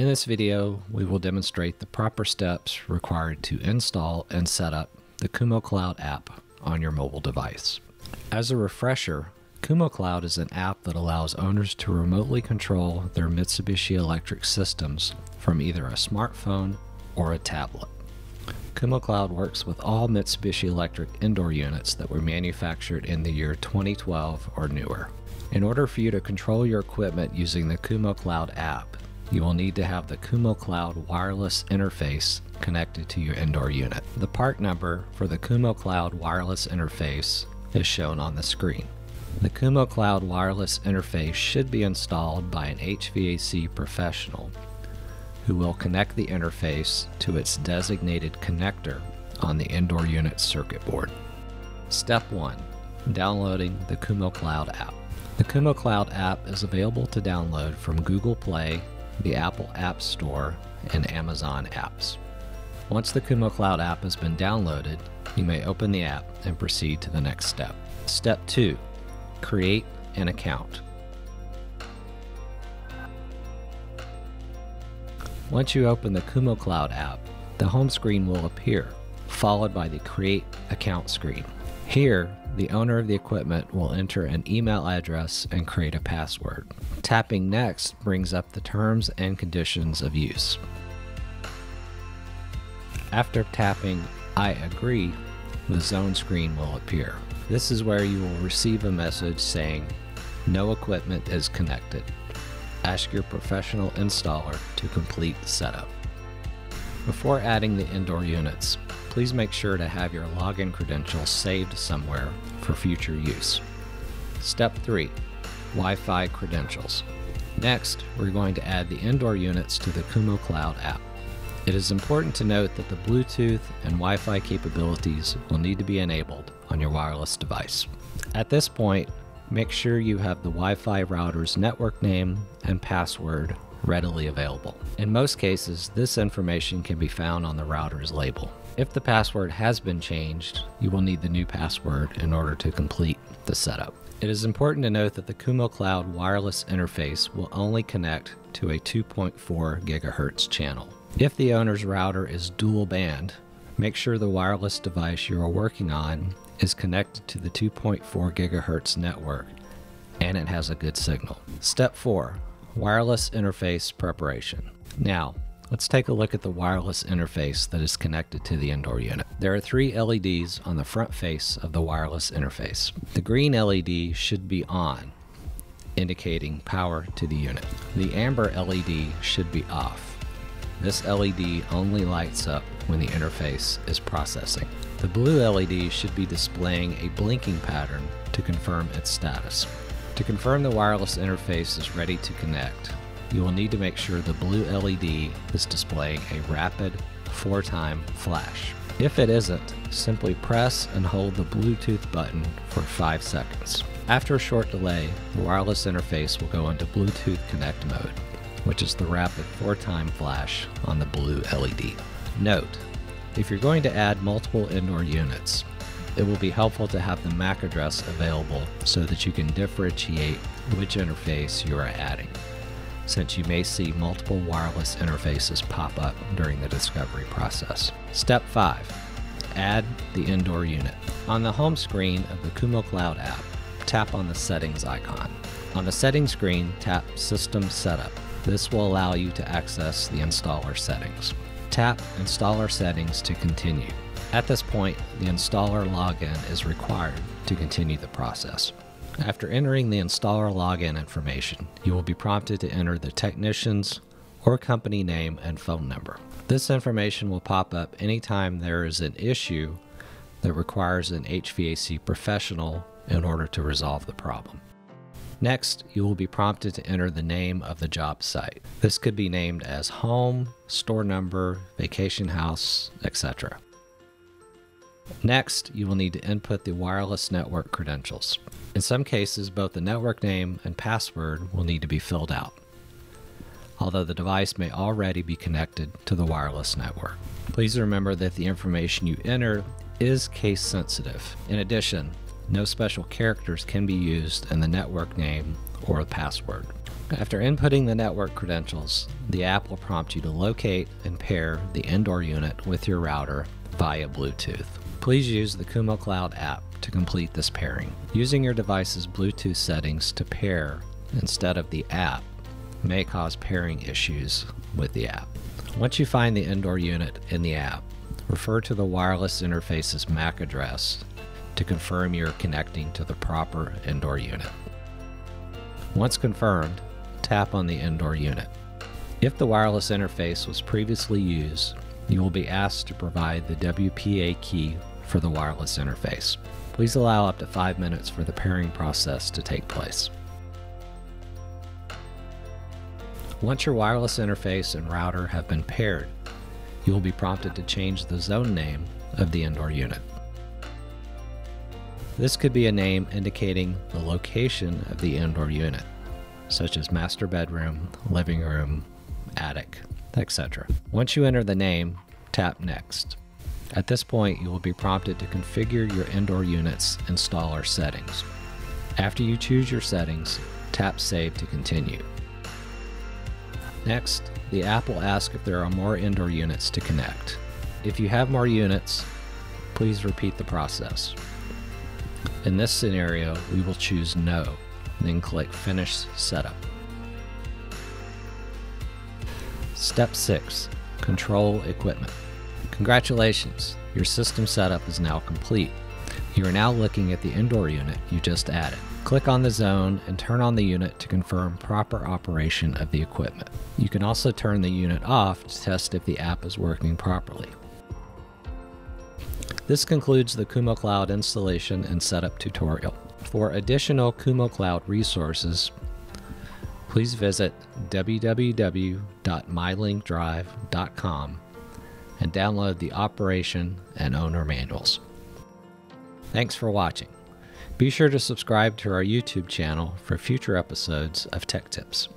In this video, we will demonstrate the proper steps required to install and set up the Kumo Cloud app on your mobile device. As a refresher, Kumo Cloud is an app that allows owners to remotely control their Mitsubishi Electric systems from either a smartphone or a tablet. Kumo Cloud works with all Mitsubishi Electric indoor units that were manufactured in the year 2012 or newer. In order for you to control your equipment using the Kumo Cloud app, you will need to have the Kumo Cloud wireless interface connected to your indoor unit. The part number for the Kumo Cloud wireless interface is shown on the screen. The Kumo Cloud wireless interface should be installed by an HVAC professional who will connect the interface to its designated connector on the indoor unit circuit board. Step 1 Downloading the Kumo Cloud app. The Kumo Cloud app is available to download from Google Play the Apple App Store, and Amazon apps. Once the Kumo Cloud app has been downloaded, you may open the app and proceed to the next step. Step 2 Create an account. Once you open the Kumo Cloud app, the home screen will appear, followed by the Create Account screen. Here, the owner of the equipment will enter an email address and create a password. Tapping Next brings up the terms and conditions of use. After tapping I agree, the zone screen will appear. This is where you will receive a message saying, No equipment is connected. Ask your professional installer to complete the setup. Before adding the indoor units, please make sure to have your login credentials saved somewhere for future use. Step 3 Wi Fi credentials. Next, we're going to add the indoor units to the Kumo Cloud app. It is important to note that the Bluetooth and Wi Fi capabilities will need to be enabled on your wireless device. At this point, make sure you have the Wi Fi router's network name and password readily available. In most cases, this information can be found on the router's label. If the password has been changed, you will need the new password in order to complete the setup. It is important to note that the Kumo Cloud wireless interface will only connect to a 2.4 GHz channel. If the owner's router is dual band, make sure the wireless device you are working on is connected to the 2.4 GHz network and it has a good signal. Step 4 Wireless Interface Preparation. Now, let's take a look at the wireless interface that is connected to the indoor unit. There are three LEDs on the front face of the wireless interface. The green LED should be on, indicating power to the unit. The amber LED should be off. This LED only lights up when the interface is processing. The blue LED should be displaying a blinking pattern to confirm its status. To confirm the wireless interface is ready to connect, you will need to make sure the blue LED is displaying a rapid 4-time flash. If it isn't, simply press and hold the Bluetooth button for 5 seconds. After a short delay, the wireless interface will go into Bluetooth Connect mode, which is the rapid 4-time flash on the blue LED. Note, if you're going to add multiple indoor units, it will be helpful to have the MAC address available so that you can differentiate which interface you are adding, since you may see multiple wireless interfaces pop up during the discovery process. Step 5. Add the indoor unit. On the home screen of the Kumo Cloud app, tap on the Settings icon. On the Settings screen, tap System Setup. This will allow you to access the installer settings. Tap Installer Settings to continue. At this point, the installer login is required to continue the process. After entering the installer login information, you will be prompted to enter the technician's or company name and phone number. This information will pop up anytime there is an issue that requires an HVAC professional in order to resolve the problem. Next, you will be prompted to enter the name of the job site. This could be named as home, store number, vacation house, etc. Next, you will need to input the wireless network credentials. In some cases, both the network name and password will need to be filled out, although the device may already be connected to the wireless network. Please remember that the information you enter is case sensitive. In addition, no special characters can be used in the network name or password. After inputting the network credentials, the app will prompt you to locate and pair the indoor unit with your router via Bluetooth. Please use the Kumo Cloud app to complete this pairing. Using your device's Bluetooth settings to pair instead of the app may cause pairing issues with the app. Once you find the indoor unit in the app, refer to the wireless interface's MAC address to confirm you're connecting to the proper indoor unit. Once confirmed, tap on the indoor unit. If the wireless interface was previously used, you will be asked to provide the WPA key for the wireless interface. Please allow up to 5 minutes for the pairing process to take place. Once your wireless interface and router have been paired, you will be prompted to change the zone name of the indoor unit. This could be a name indicating the location of the indoor unit, such as master bedroom, living room, attic, etc. Once you enter the name, tap Next. At this point, you will be prompted to configure your indoor unit's installer settings. After you choose your settings, tap Save to continue. Next, the app will ask if there are more indoor units to connect. If you have more units, please repeat the process. In this scenario, we will choose No, then click Finish Setup. Step 6 Control Equipment. Congratulations, your system setup is now complete. You are now looking at the indoor unit you just added. Click on the zone and turn on the unit to confirm proper operation of the equipment. You can also turn the unit off to test if the app is working properly. This concludes the Kumo Cloud installation and setup tutorial. For additional Kumo Cloud resources, please visit www.mylinkdrive.com and download the operation and owner manuals. Thanks for watching. Be sure to subscribe to our YouTube channel for future episodes of Tech Tips.